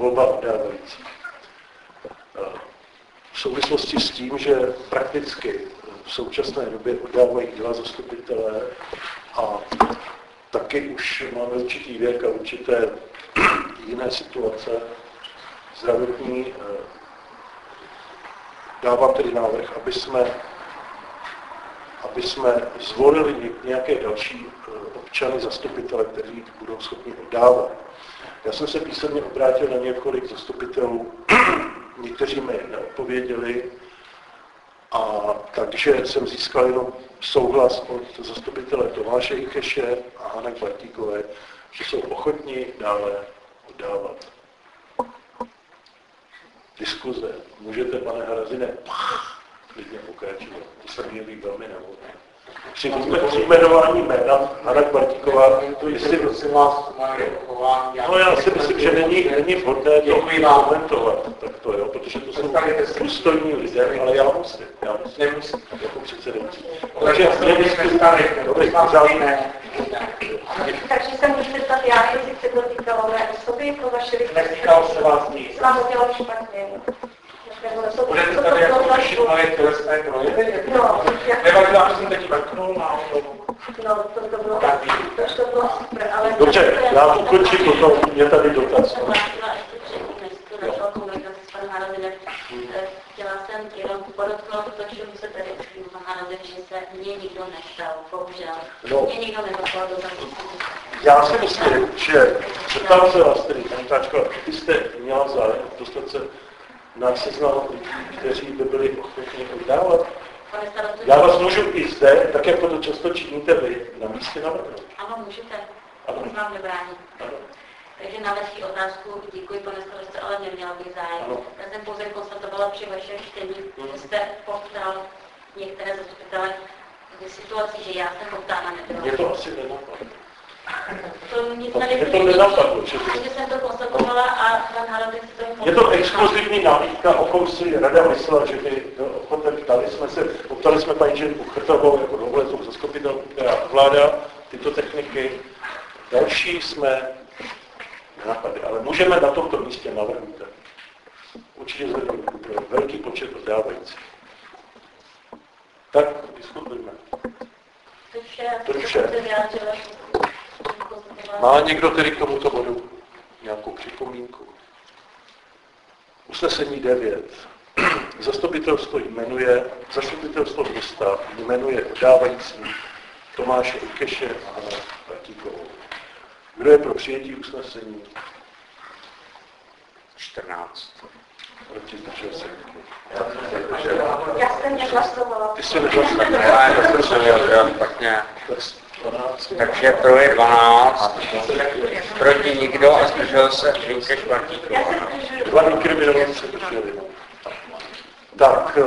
volba oddávající. V souvislosti s tím, že prakticky v současné době oddávají dva zastupitelé a taky už máme určitý věk a určité jiné situace zdravotní, dávám tedy návrh, aby jsme, aby jsme zvolili nějaké další eh, občany, zastupitele, kteří budou schopni oddávat. Já jsem se písemně obrátil na několik zastupitelů, někteří mi neodpověděli, a takže jsem získal jenom souhlas od zastupitele Tomáše Ikeše a Hany Platíkové, že jsou ochotní dále oddávat diskuze. Můžete, pane Harazine, klidně pokračovat. To se mi velmi nevhodné. Při jmenování jména Hana Kvartíková, to jestli prosím vás. No já si myslím, že není, není vhodné to komentovat, tak to jo, protože to jsou důstojní lidé, ale já musím, já musím, nemusím, jako předsedající. Takže mě představit, dobrý, ne. Takže se můžu zeptat já, jestli se to týkalo mé osoby, jako vaše Netýkalo se vás nic. Vám udělal špatně. Budete tady jako řešit moje tělesné projevy? No, Nevadí vám, že jsem teď vrknul na No, to, to bylo, to, to bylo super, ale... Dobře, já ukončím toto, je tady dotaz. Chtěla jsem jenom podotknout to, čemu se tady už že se mě nikdo nestal, bohužel. No, mě nikdo neposlal do Já si myslím, že zeptám se vás tedy, paní Táčko, vy jste měla zájem dostat se na seznam lidí, kteří by byli ochotní oddávat. Já vás můžu i zde, tak jako to často činíte vy, na místě navrhnout. Ano, můžete. Ano. Už vám nebrání. Ano. Takže na vaši otázku děkuji, pane staroste, ale neměla bych zájem. Ano. Já jsem pouze konstatovala při vašem čtení, že jste poptal některé zastupitele situaci, že já jsem poptána nebyla. Mě to asi nenapadlo. To nic tady Mě to jsem to konstatovala a pan si to Je to exkluzivní nabídka, o kom si rada myslela, že by ochoten ptali jsme se, poptali jsme paní Ženu Uchrtovou jako dlouholetou zastupitelku, která vláda tyto techniky. Další jsme nenapadli, ale můžeme na tomto místě navrhnout. Určitě zvednout velký počet oddávajících. Tak, diskutujeme. To vše. To vše. Má někdo tedy k tomuto bodu nějakou připomínku? Usnesení 9. Zastupitelstvo jmenuje, zastupitelstvo města jmenuje oddávající Tomáše Ukeše a Hana Partíkovou. Kdo je pro přijetí usnesení? 14. Proti zdržel se. Já jsem nehlasovala. Ty jsi nehlasoval. Já jsem já špatně. Takže pro je 12, proti nikdo a zdržel se Vinke Švartíková. Dva se drželi. Tak,